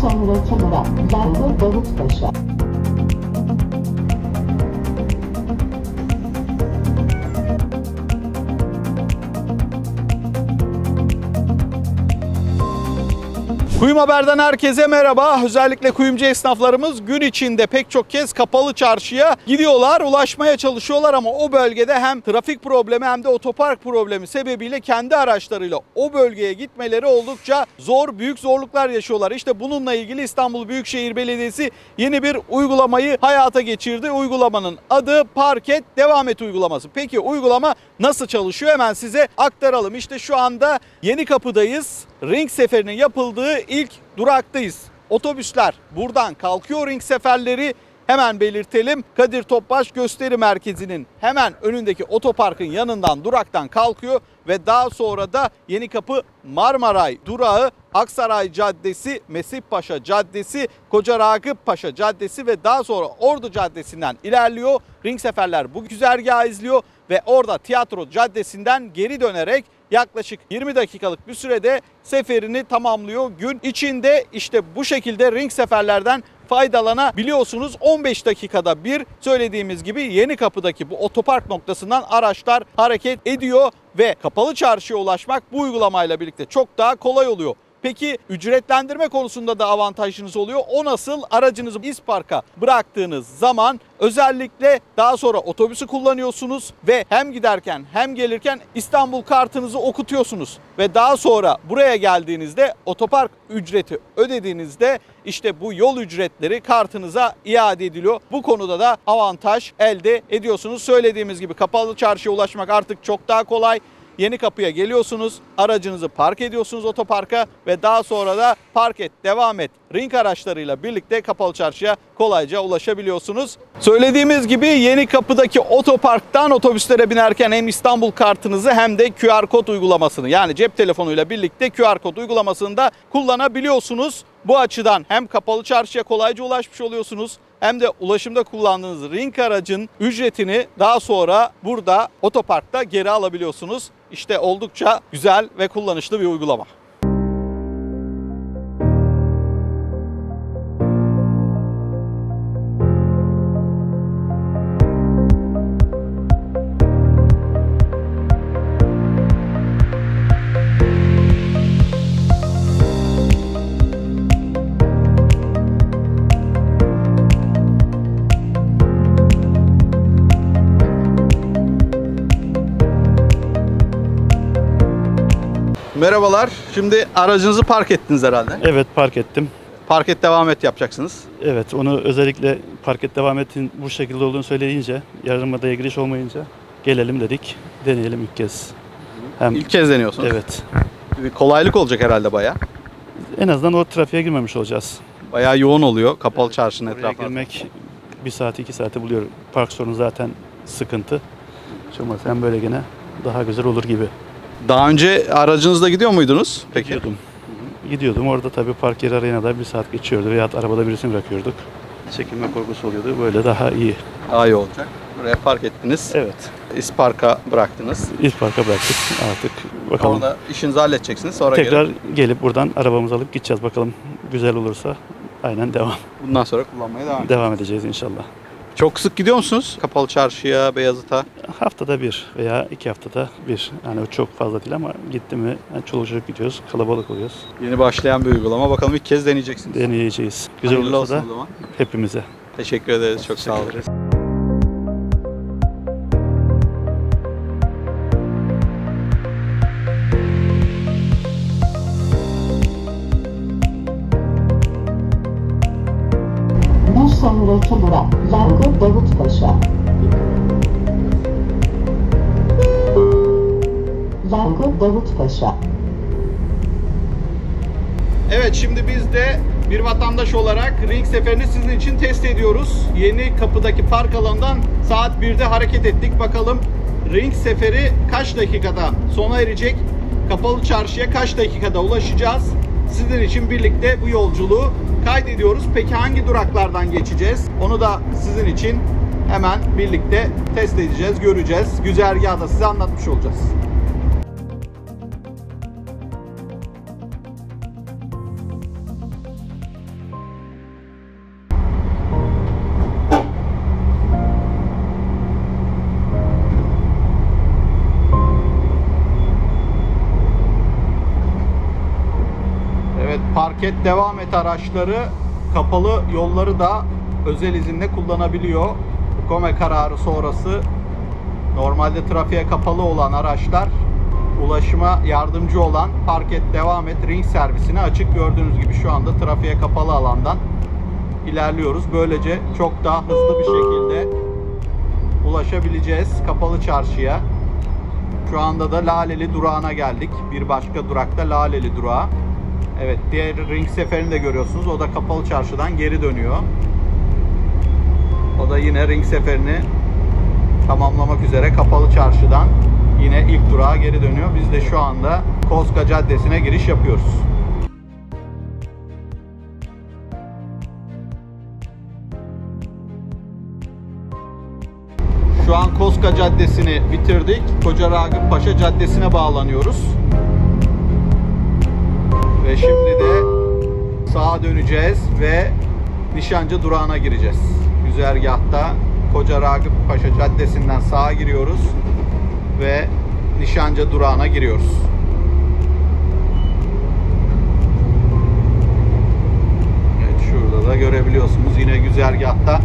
sonraki durak Yankı Davutpaşa. Kuyum Haber'den herkese merhaba. Özellikle kuyumcu esnaflarımız gün içinde pek çok kez kapalı çarşıya gidiyorlar, ulaşmaya çalışıyorlar ama o bölgede hem trafik problemi hem de otopark problemi sebebiyle kendi araçlarıyla o bölgeye gitmeleri oldukça zor, büyük zorluklar yaşıyorlar. İşte bununla ilgili İstanbul Büyükşehir Belediyesi yeni bir uygulamayı hayata geçirdi. Uygulamanın adı Parket Devam Et uygulaması. Peki uygulama nasıl çalışıyor? Hemen size aktaralım. İşte şu anda Yeni Kapı'dayız. Ring seferinin yapıldığı ilk duraktayız. Otobüsler buradan kalkıyor ring seferleri. Hemen belirtelim. Kadir Topbaş Gösteri Merkezi'nin hemen önündeki otoparkın yanından duraktan kalkıyor ve daha sonra da Yenikapı Marmaray durağı Aksaray Caddesi, Mesip Paşa Caddesi, Koca Ragıp Paşa Caddesi ve daha sonra Ordu Caddesi'nden ilerliyor. Ring seferler bu güzergahı izliyor ve orada Tiyatro Caddesi'nden geri dönerek yaklaşık 20 dakikalık bir sürede seferini tamamlıyor. Gün içinde işte bu şekilde ring seferlerden faydalanabiliyorsunuz. 15 dakikada bir söylediğimiz gibi yeni kapıdaki bu otopark noktasından araçlar hareket ediyor ve kapalı çarşıya ulaşmak bu uygulamayla birlikte çok daha kolay oluyor. Peki ücretlendirme konusunda da avantajınız oluyor. O nasıl? Aracınızı İspark'a bıraktığınız zaman özellikle daha sonra otobüsü kullanıyorsunuz ve hem giderken hem gelirken İstanbul kartınızı okutuyorsunuz. Ve daha sonra buraya geldiğinizde otopark ücreti ödediğinizde işte bu yol ücretleri kartınıza iade ediliyor. Bu konuda da avantaj elde ediyorsunuz. Söylediğimiz gibi kapalı çarşıya ulaşmak artık çok daha kolay. Yeni kapıya geliyorsunuz, aracınızı park ediyorsunuz otoparka ve daha sonra da park et, devam et ring araçlarıyla birlikte kapalı çarşıya kolayca ulaşabiliyorsunuz. Söylediğimiz gibi yeni kapıdaki otoparktan otobüslere binerken hem İstanbul kartınızı hem de QR kod uygulamasını yani cep telefonuyla birlikte QR kod uygulamasını da kullanabiliyorsunuz. Bu açıdan hem kapalı çarşıya kolayca ulaşmış oluyorsunuz hem de ulaşımda kullandığınız ring aracın ücretini daha sonra burada otoparkta geri alabiliyorsunuz. İşte oldukça güzel ve kullanışlı bir uygulama. Merhabalar. Şimdi aracınızı park ettiniz herhalde. Evet park ettim. Park et devam et yapacaksınız. Evet onu özellikle park et devam etin bu şekilde olduğunu söyleyince yarımadaya giriş olmayınca gelelim dedik. Deneyelim ilk kez. Hem İlk kez deniyorsunuz. evet. Bir kolaylık olacak herhalde bayağı. En azından o trafiğe girmemiş olacağız. Bayağı yoğun oluyor kapalı çarşının Oraya etrafında. girmek bir saat iki saate buluyor. Park sorunu zaten sıkıntı. Olmazsa hem böyle gene daha güzel olur gibi. Daha önce aracınızla gidiyor muydunuz? Peki. Gidiyordum. Gidiyordum. Orada tabii park yeri arayana da bir saat geçiyordu veya arabada birisini bırakıyorduk. Çekilme korkusu oluyordu. Böyle daha iyi. Daha iyi olacak. Buraya park ettiniz. Evet. İspark'a bıraktınız. İlk parka bıraktık artık. Bakalım. Orada işinizi halledeceksiniz. Sonra Tekrar gelip gelip buradan arabamızı alıp gideceğiz. Bakalım güzel olursa aynen devam. bundan sonra kullanmaya devam edeceğiz. Devam edeceğiz inşallah. Çok sık gidiyor musunuz? Kapalı çarşıya, Beyazıt'a. Haftada bir veya iki haftada bir. Yani çok fazla değil ama gitti mi yani çoluk çocuk gidiyoruz. Kalabalık oluyoruz. Yeni başlayan bir uygulama. Bakalım ilk kez deneyeceksiniz. Deneyeceğiz. Güzel Hayırlı olursa da o zaman. hepimize. Teşekkür ederiz. Çok sağ olun. Sonraki durak Yankı Davutpaşa. Yankı Davutpaşa. Evet şimdi biz de bir vatandaş olarak ring seferini sizin için test ediyoruz. Yeni kapıdaki park alanından saat 1'de hareket ettik. Bakalım ring seferi kaç dakikada sona erecek? Kapalı çarşıya kaç dakikada ulaşacağız? Sizin için birlikte bu yolculuğu kaydediyoruz. Peki hangi duraklardan geçeceğiz? Onu da sizin için hemen birlikte test edeceğiz, göreceğiz. Güzergahı da size anlatmış olacağız. Parket devam et araçları kapalı yolları da özel izinle kullanabiliyor. KOME kararı sonrası normalde trafiğe kapalı olan araçlar ulaşıma yardımcı olan Parket devam et ring servisine açık gördüğünüz gibi şu anda trafiğe kapalı alandan ilerliyoruz. Böylece çok daha hızlı bir şekilde ulaşabileceğiz kapalı çarşıya. Şu anda da Laleli durağına geldik. Bir başka durakta Laleli durağı. Evet diğer ring seferini de görüyorsunuz. O da kapalı çarşıdan geri dönüyor. O da yine ring seferini tamamlamak üzere kapalı çarşıdan yine ilk durağa geri dönüyor. Biz de şu anda Koska Caddesi'ne giriş yapıyoruz. Şu an Koska Caddesi'ni bitirdik. Koca Ragıp Paşa Caddesi'ne bağlanıyoruz. Ve şimdi de sağa döneceğiz ve Nişancı durağına gireceğiz. Güzergahta Koca Ragıp Paşa Caddesi'nden sağa giriyoruz ve Nişancı durağına giriyoruz. Evet şurada da görebiliyorsunuz yine güzergahta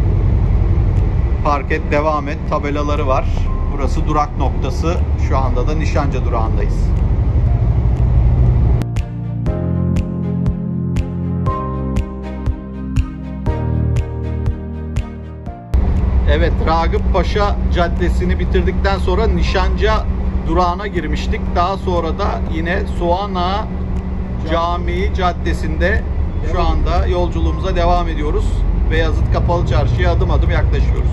parket devam et tabelaları var. Burası durak noktası. Şu anda da Nişancı durağındayız. Evet Ragıp Paşa Caddesi'ni bitirdikten sonra Nişanca durağına girmiştik. Daha sonra da yine Soğana Camii Caddesi'nde şu anda yolculuğumuza devam ediyoruz. Beyazıt Kapalı Çarşı'ya adım adım yaklaşıyoruz.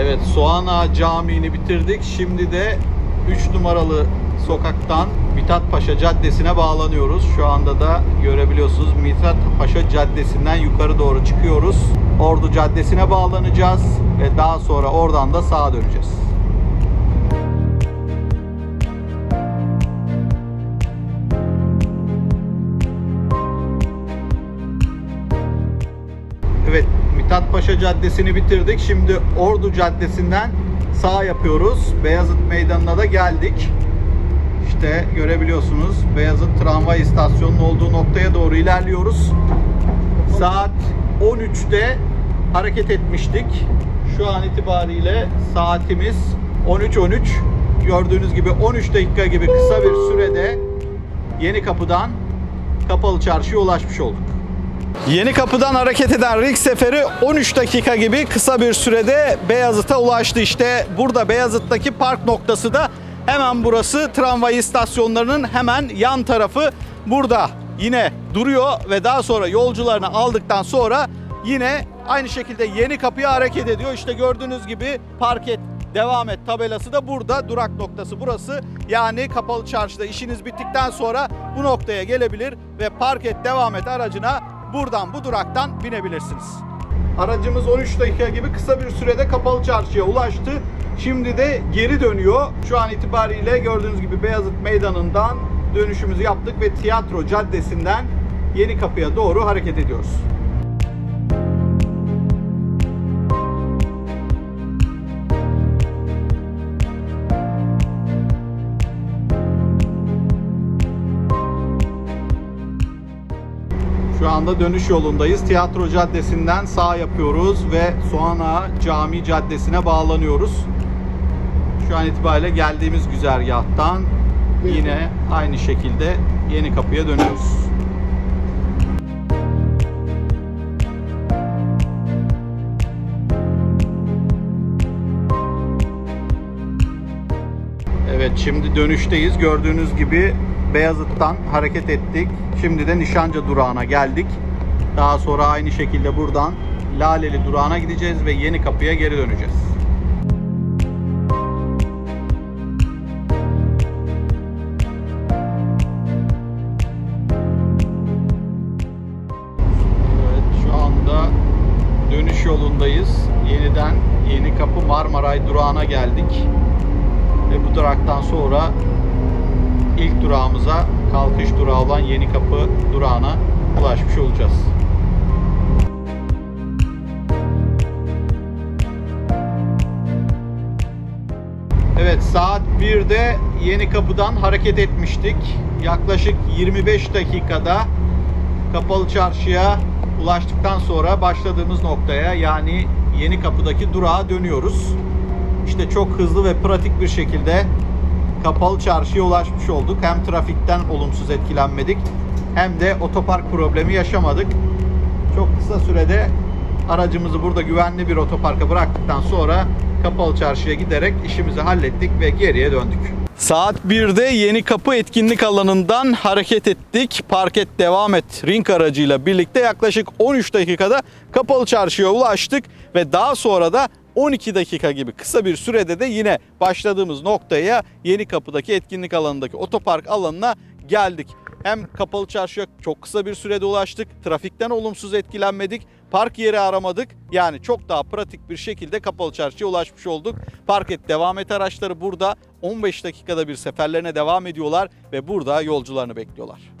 Evet Soğana Camii'ni bitirdik. Şimdi de 3 numaralı sokaktan Mithat Paşa Caddesi'ne bağlanıyoruz. Şu anda da görebiliyorsunuz Mithat Paşa Caddesi'nden yukarı doğru çıkıyoruz. Ordu Caddesi'ne bağlanacağız ve daha sonra oradan da sağa döneceğiz. Mithat Paşa Caddesi'ni bitirdik. Şimdi Ordu Caddesi'nden sağ yapıyoruz. Beyazıt Meydanı'na da geldik. İşte görebiliyorsunuz Beyazıt tramvay istasyonunun olduğu noktaya doğru ilerliyoruz. Saat 13'te hareket etmiştik. Şu an itibariyle saatimiz 13.13. Gördüğünüz gibi 13 dakika gibi kısa bir sürede Yeni Kapı'dan Kapalı Çarşı'ya ulaşmış olduk. Yeni Kapı'dan hareket eden ring seferi 13 dakika gibi kısa bir sürede Beyazıt'a ulaştı. İşte burada Beyazıt'taki park noktası da hemen burası. Tramvay istasyonlarının hemen yan tarafı burada yine duruyor ve daha sonra yolcularını aldıktan sonra yine aynı şekilde Yeni Kapı'ya hareket ediyor. İşte gördüğünüz gibi park et devam et tabelası da burada durak noktası burası. Yani kapalı çarşıda işiniz bittikten sonra bu noktaya gelebilir ve park et devam et aracına buradan bu duraktan binebilirsiniz. Aracımız 13 dakika gibi kısa bir sürede kapalı çarşıya ulaştı. Şimdi de geri dönüyor. Şu an itibariyle gördüğünüz gibi Beyazıt Meydanı'ndan dönüşümüzü yaptık ve Tiyatro Caddesi'nden Yeni Kapı'ya doğru hareket ediyoruz. Şu anda dönüş yolundayız. Tiyatro Caddesi'nden sağ yapıyoruz ve Soğana Cami Caddesi'ne bağlanıyoruz. Şu an itibariyle geldiğimiz güzergahtan yine aynı şekilde Yeni Kapı'ya dönüyoruz. Evet şimdi dönüşteyiz. Gördüğünüz gibi Beyazıt'tan hareket ettik. Şimdi de Nişancı durağına geldik. Daha sonra aynı şekilde buradan Laleli durağına gideceğiz ve Yeni Kapı'ya geri döneceğiz. Yolundayız. Yeniden Yeni Kapı Marmaray durağına geldik. Ve bu duraktan sonra ilk durağımıza kalkış durağı olan Yeni Kapı durağına ulaşmış olacağız. Evet saat 1'de Yeni Kapı'dan hareket etmiştik. Yaklaşık 25 dakikada Kapalı Çarşı'ya ulaştıktan sonra başladığımız noktaya yani Yeni Kapı'daki durağa dönüyoruz. İşte çok hızlı ve pratik bir şekilde Kapalı Çarşı'ya ulaşmış olduk. Hem trafikten olumsuz etkilenmedik hem de otopark problemi yaşamadık. Çok kısa sürede aracımızı burada güvenli bir otoparka bıraktıktan sonra Kapalı Çarşı'ya giderek işimizi hallettik ve geriye döndük. Saat 1'de Yeni Kapı etkinlik alanından hareket ettik. Parket devam et ring aracıyla birlikte yaklaşık 13 dakikada Kapalı Çarşı'ya ulaştık ve daha sonra da 12 dakika gibi kısa bir sürede de yine başladığımız noktaya Yeni Kapı'daki etkinlik alanındaki otopark alanına geldik. Hem kapalı çarşıya çok kısa bir sürede ulaştık. Trafikten olumsuz etkilenmedik. Park yeri aramadık. Yani çok daha pratik bir şekilde kapalı çarşıya ulaşmış olduk. Park et devam et araçları burada 15 dakikada bir seferlerine devam ediyorlar ve burada yolcularını bekliyorlar.